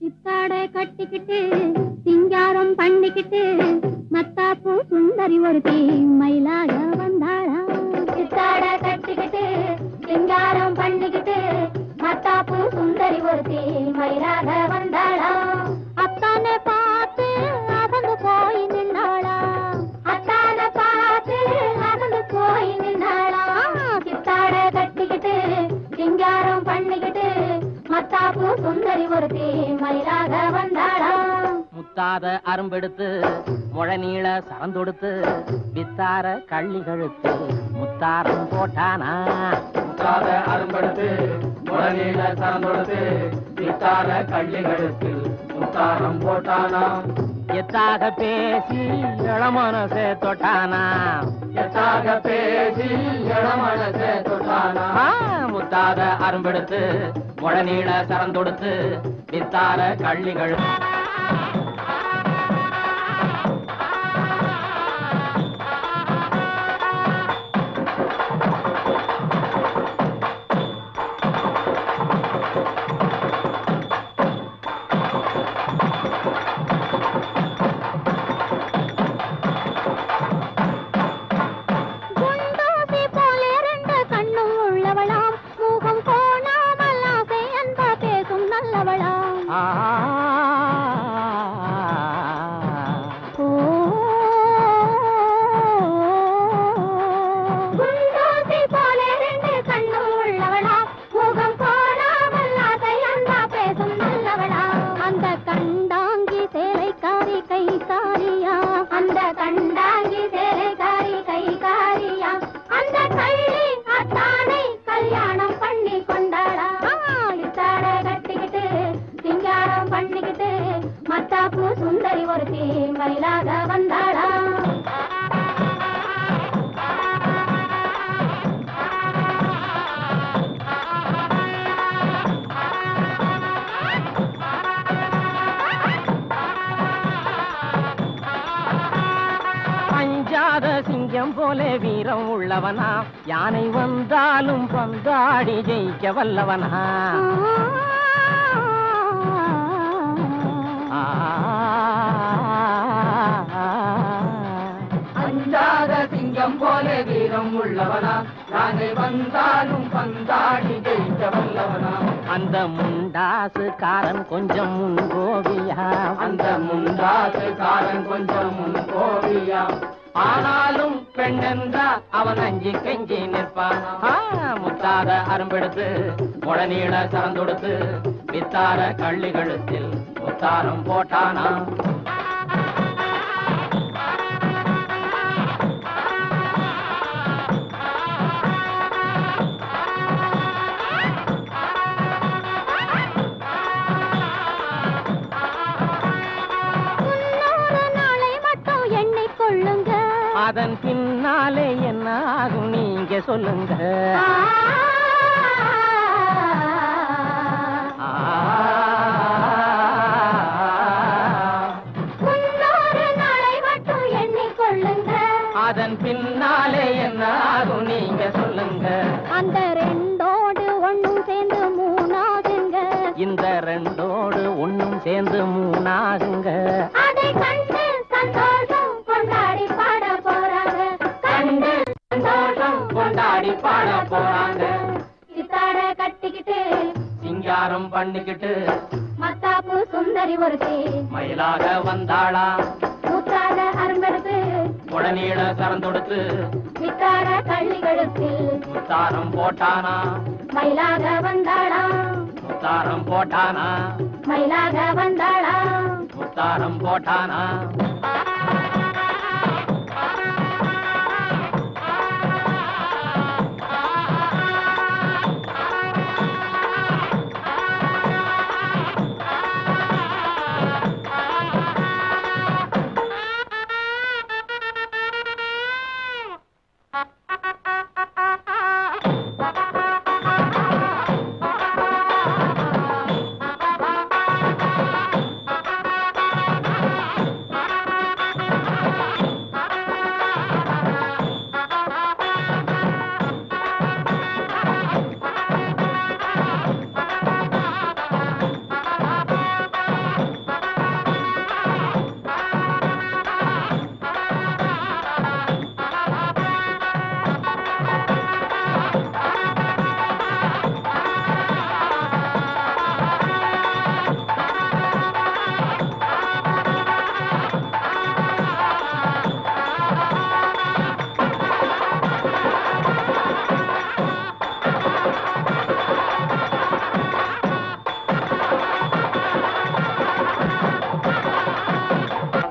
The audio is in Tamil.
சித்தாடை கட்டிக்கிட்டு சிங்காரம் பண்ணிக்கிட்டு மத்தாப்பூ சுந்தரி ஒருத்தி மயிலாக வந்தாளா? சித்தாடை கட்டிக்கிட்டு சிங்காரம் பண்ணிக்கிட்டு மத்தாப்பூ சுந்தரி ஒருத்தி மயிலாக வந்தாளா? அத்தானை பார்த்து அகந்து போய் நின்னாளா? அத்தானை பார்த்து அகந்து போய் நின்னாளா? சித்தாடை கட்டிக்கிட்டு சிங்காரம் பண்ணிக்கிட்டு மத்தாப்பூ சுந்தரி ஒருத்தி மயிலாக வந்தாளா முத்தாத அரும்பெடுத்து முழநீள சரந்தொடுத்து வித்தார கள்ளி கழுத்து முத்தாரம் போட்டானா? முத்தாத அரும்படுத்து முழநீள சரந்தொடுத்து வித்தார கள்ளிகளுக்கு முத்தாரம் போட்டானா? எத்தாக பேசி இளமனசே தொட்டானா? எத்தாக பேசி இளமனசே தொட்டானா? ஆ, முத்தாத அரும்பெடுத்து முழநீள சரந்தொடுத்து வித்தார கள்ளிகள் சிங்கம் போல வீரம் உள்ளவனா. யானை வந்தாலும் பந்தாடி ஜெயிக்க வல்லவனா. அஞ்சாத சிங்கம் போல வீரம் உள்ளவனா. யானை வந்தாலும் பந்தாடி ஜெயிக்க வல்லவனா. அந்த முண்டாசுக்காரன் கொஞ்சம் முன்கோவியா. அந்த முண்டாசு காரன் கொஞ்சம் முன் கோவியா ஆனாலும் பெண்ணென்றா அவன் அஞ்சி கெஞ்சி நிற்பான். ஆ, முத்தாத அரும்பெடுத்து முழநீள சரந்தொடுத்து வித்தார கள்ளி கழுத்தில் முத்தாரம் போட்டானா? முன்னூறு நாளை பின்னாலே என்ன ஆகும்? நீங்க சொல்லுங்க. அதன் பின்னாலே என்ன ஆகும்? நீங்க சொல்லுங்க. அந்த சிங்காரம் பண்ணிக்கிட்டு மத்தாப்பு சுந்தரி ஒருத்தி. மயிலாக வந்தாளா? முத்தாத அரும்பெடுத்து. உடனீள சரந்தொடுத்து வித்தாட கள்ளிகளுத்தில் முத்தாரம் போட்டானா? மயிலாக வந்தாளா? முத்தாரம் போட்டானா? மயிலாக வந்தாளா? முத்தாரம் போட்டானா?